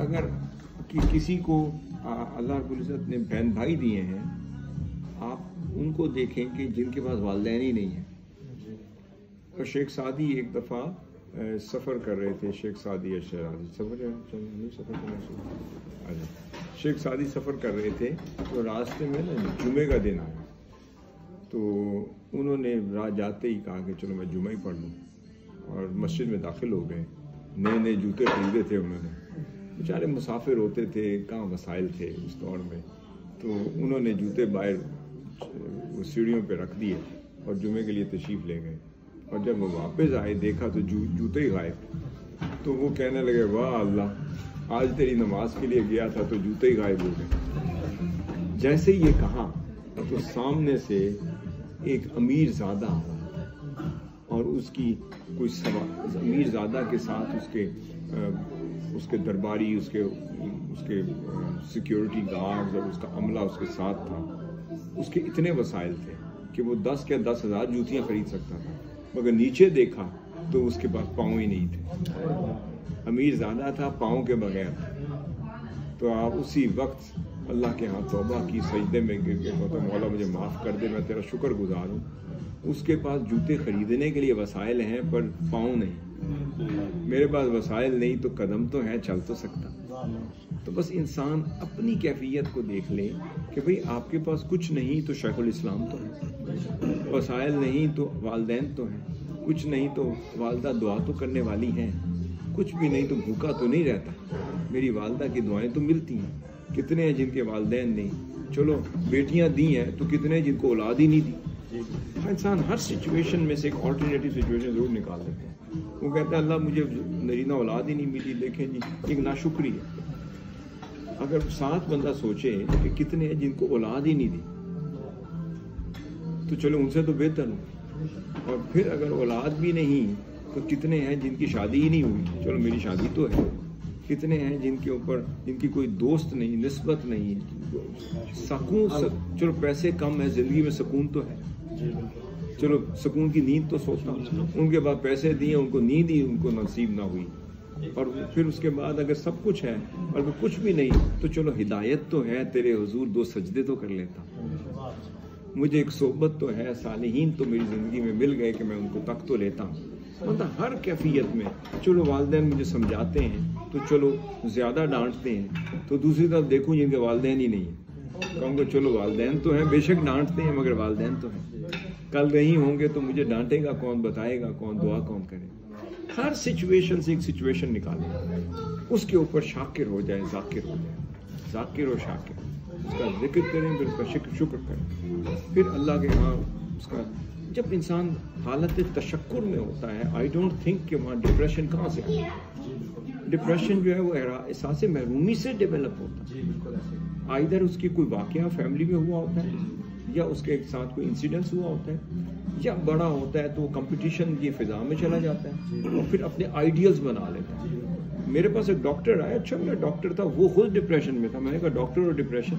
अगर कि, किसी को अल्लाह रब्बुल इज़्ज़त ने बहन भाई दिए हैं, आप उनको देखें कि जिनके पास वालदेन ही नहीं है। और शेख सादी एक दफ़ा सफ़र कर रहे थे, शेख सादी अशराजी सफ़र नहीं, सफ़र करना अच्छा शेख सादी सफ़र कर रहे थे तो रास्ते में ना जुमे का दिन आया। तो उन्होंने रात जाते ही कहा कि चलो मैं जुमा ही पढ़ लूँ। और मस्जिद में दाखिल हो गए। नए नए जूते खरीदे थे उन्होंने। बेचारे मुसाफिर होते थे कहाँ वसाइल थे उस दौर में। तो उन्होंने जूते बाहर सीढ़ियों पे रख दिए और जुमे के लिए तशरीफ़ ले गए। और जब वो वापस आए देखा तो जू, जूते ही गायब। तो वो कहने लगे वाह अल्लाह आज तेरी नमाज़ के लिए गया था तो जूते ही गायब हो गए। जैसे ये कहा तो सामने से एक अमीर ज़्यादा और उसकी कुछ अमीर ज़्यादा के साथ उसके उसके दरबारी, उसके उसके सिक्योरिटी गार्ड्स और उसका अमला उसके साथ था। उसके इतने वसाइल थे कि वो दस के दस हज़ार जूतियाँ खरीद सकता था। मगर नीचे देखा तो उसके पास पाँव ही नहीं थे। अमीर ज़्यादा था पाँव के बगैर। तो आप उसी वक्त अल्लाह के यहाँ तोबा की, सजदे में गिर के तो मौला मुझे माफ़ कर दे, मैं तेरा शुक्र गुजार हूँ। उसके पास जूते खरीदने के लिए वसाइल हैं, पर पाँव नहीं। मेरे पास वसाइल नहीं तो कदम तो है, चल तो सकता। तो बस इंसान अपनी कैफियत को देख ले कि भाई आपके पास कुछ नहीं तो शेखुल इस्लाम तो है। वसाइल नहीं तो वालदेन तो हैं। कुछ नहीं तो वालदा दुआ तो करने वाली हैं। कुछ भी नहीं तो भूखा तो नहीं रहता। मेरी वालदा की दुआएँ तो मिलती हैं। कितने हैं जिनके वालदेन नहीं? चलो, बेटियाँ दी हैं तो कितने हैं जिनको औलाद ही नहीं दी? इंसान हर सिचुएशन में से एक ऑल्टरनेटिव सिचुएशन ज़रूर निकाल लेते हैं। वो कहते हैं, अल्लाह, मुझे नरीना औलाद ही नहीं मिली। देखें जी, एक नाशुक्री है। अगर सात बंदा सोचे कि कितने हैं जिनको औलाद ही नहीं दी तो चलो, उनसे तो बेहतर हूँ। और फिर अगर औलाद भी नहीं तो कितने हैं जिनकी शादी ही नहीं हुई? चलो, मेरी शादी तो है। कितने हैं जिनके ऊपर जिनकी कोई दोस्त नहीं नस्बत नहीं है? सकून सक, चलो पैसे कम है ज़िंदगी में सुकून तो है। चलो सुकून की नींद तो सोचता हूँ। उनके बाद पैसे दिए उनको नींद ही उनको नसीब ना हुई। और फिर उसके बाद अगर सब कुछ है और वो कुछ भी नहीं तो चलो हिदायत तो है तेरे हजूर दो सजदे तो कर लेता। मुझे एक सोबत तो है सालहीन तो मेरी ज़िंदगी में मिल गए कि मैं उनको तक तो लेता हूँ। मतलब हर कैफियत में, चलो वालदेन मुझे समझाते हैं तो चलो ज़्यादा डांटते हैं तो दूसरी तरफ़ देखूँ जिनके वालदेन ही नहीं है। कहूँगा, चलो वालदेन तो हैं, बेशक डांटते हैं, मगर वालदेन तो हैं। कल नहीं होंगे तो मुझे डांटेगा कौन, बताएगा कौन, दुआ कौन करे? हर सिचुएशन से एक सिचुएशन निकालें। उसके ऊपर शाकिर हो जाए, जाकिर हो जाए। जाकिर और शाकिर। उसका ज़िक्र करें, फिर उसका शुक्र शुक्र करें। फिर अल्लाह के यहाँ उसका जब इंसान हालत तशक्र में होता है आई डोंट थिंक कि वहाँ डिप्रेशन कहाँ से डिप्रेशन जो है वो एहसास महरूमी से डेवलप होता है। आइधर उसकी कोई वाक़ फैमिली में हुआ होता है या उसके एक साथ कोई इंसिडेंस हुआ होता है या बड़ा होता है तो कंपटीशन की फिजा में चला जाता है और फिर अपने आइडियल्स बना लेता है। मेरे पास एक डॉक्टर आया अच्छा मेरा डॉक्टर था वो खुद डिप्रेशन में था। मैंने कहा डॉक्टर और डिप्रेशन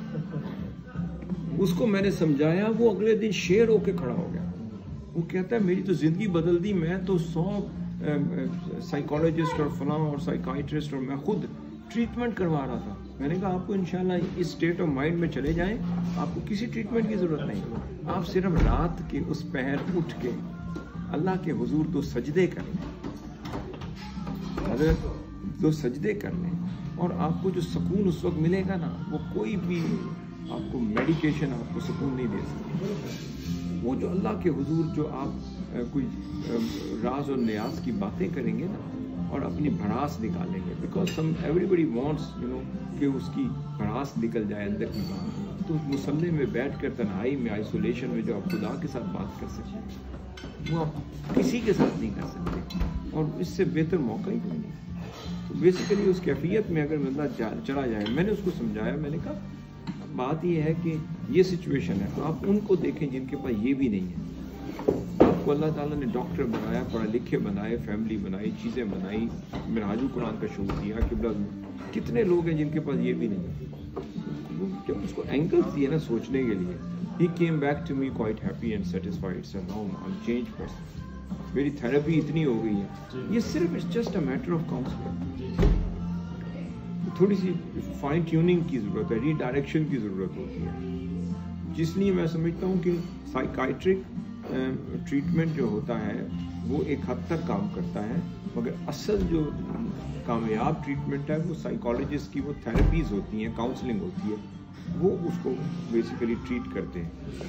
उसको मैंने समझाया वो अगले दिन शेर होके खड़ा हो गया। वो कहता है, मेरी तो ज़िंदगी बदल दी, मैं तो सौ साइकोलॉजिस्ट और फलां और साइकाइट्रिस्ट और मैं खुद ट्रीटमेंट करवा रहा था। मैंने कहा, आपको इंशाल्लाह इस स्टेट ऑफ़ माइंड में चले जाएँ, आपको किसी ट्रीटमेंट की ज़रूरत नहीं। आप सिर्फ़ रात के उस पहर उठ के अल्लाह के हुजूर दो सजदे कर लें अगर दो सजदे कर लें और आपको जो सुकून उस वक्त मिलेगा ना, वो कोई भी आपको मेडिकेशन आपको सुकून नहीं दे सकती। वो जो अल्लाह के हुजूर जो आप कोई राज और न्याज की बातें करेंगे ना, और अपनी भड़ास निकालेंगे। Because some everybody wants you know कि उसकी भड़ास निकल जाए अंदर की बात। तो मुसल्ले में बैठ कर तन्हाई में आइसोलेशन में जो आप खुदा के साथ बात कर सकते हैं, वो आप किसी के साथ नहीं कर सकते। और इससे बेहतर मौका ही कोई नहीं। तो बेसिकली उस कैफियत में अगर बंदा चला जाए, मैंने उसको समझाया, मैंने कहा बात यह है कि ये सिचुएशन है। आप उनको देखें जिनके पास ये भी नहीं है। आपको अल्लाह ताला ने डॉक्टर बनाया पढ़े लिखे बनाए फैमिली बनाई चीज़ें बनाई मिराजू कुरान का शो दिया कि कितने लोग हैं जिनके पास ये भी नहीं है? जब उसको एंगल्स दिए ना सोचने के लिए ही came back to me quite happy and satisfied sir no I change person मेरी थेरेपी इतनी हो गई है। ये सिर्फ़ it's just a matter of counselling थोड़ी सी फाइन ट्यूनिंग की ज़रूरत है रीडायरेक्शन की ज़रूरत होती है। जिसलिए मैं समझता हूँ कि साइकाइट्रिक ट्रीटमेंट जो होता है, वो एक हद तक काम करता है, मगर असल जो कामयाब ट्रीटमेंट है, वो साइकोलॉजिस्ट की वो थेरेपीज़ होती हैं काउंसलिंग होती है, वो उसको बेसिकली ट्रीट करते हैं।